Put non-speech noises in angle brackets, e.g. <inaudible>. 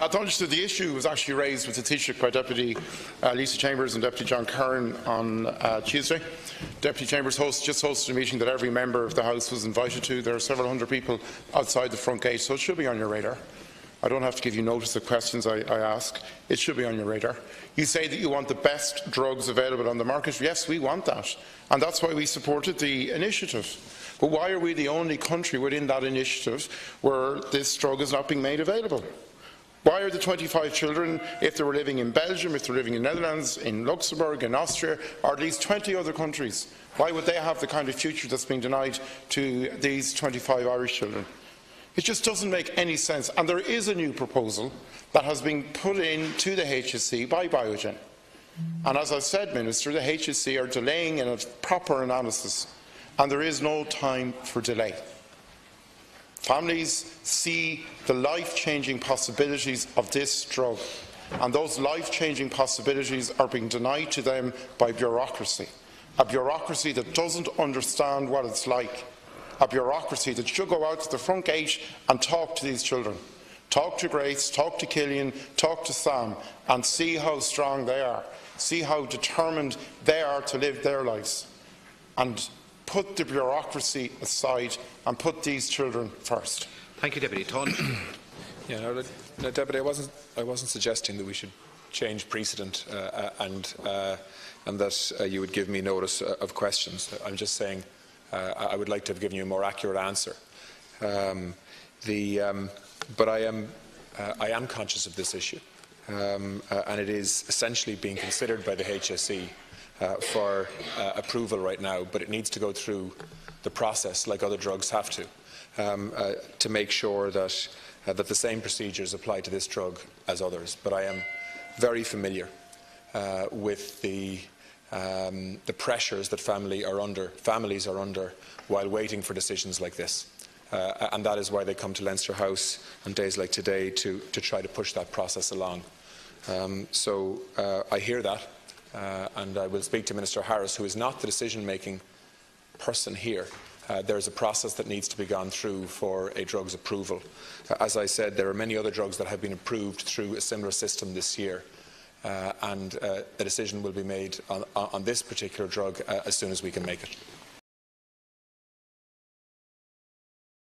Acknowledge that the issue was actually raised with the Taoiseach by Deputy uh, Lisa Chambers and Deputy John Curran on uh, Tuesday. Deputy Chambers host, just hosted a meeting that every member of the House was invited to. There are several hundred people outside the front gate, so it should be on your radar. I don't have to give you notice of questions I, I, ask. It should be on your radar. You say that you want the best drugs available on the market. Yes, we want that. And that's why we supported the initiative. But why are we the only country within that initiative where this drug is not being made available? Why are the 25 children, if they were living in Belgium, if they're living in the Netherlands, in Luxembourg, in Austria, or at least 20 other countries, why would they have the kind of future that's being denied to these 25 Irish children? It just doesn't make any sense. And there is a new proposal that has been put into the HSE by Biogen. And as I said, Minister, the HSE are delaying in a proper analysis, and there is no time for delay. Families see the life-changing possibilities of this drug, and those life-changing possibilities are being denied to them by bureaucracy, a bureaucracy that doesn't understand what it's like, a bureaucracy that should go out to the front gate and talk to these children. Talk to Grace, talk to Killian, talk to Sam, and see how strong they are, see how determined they are to live their lives. And put the bureaucracy aside and put these children first. Thank you, Deputy Todd. <coughs> yeah, no, no, Deputy, I wasn't, I wasn't suggesting that we should change precedent uh, uh and, uh, and that uh, you would give me notice uh, of questions. I'm just saying uh, I would like to have given you a more accurate answer. Um, the, um, but I am, I am conscious of this issue, um, and it is essentially being considered by the HSE uh, for uh, approval right now, but it needs to go through the process like other drugs have to, um, uh, to make sure that, uh, that the same procedures apply to this drug as others. But I am very familiar uh, with the, um, the pressures that family are under, families are under while waiting for decisions like this. Uh, and that is why they come to Leinster House on days like today to, to try to push that process along. Um, so I hear that. Uh, and I will speak to Minister Harris, who is not the decision-making person here. Uh, there is a process that needs to be gone through for a drug's approval. Uh, as I said, there are many other drugs that have been approved through a similar system this year, uh, and uh, a decision will be made on, on this particular drug uh, as soon as we can make it.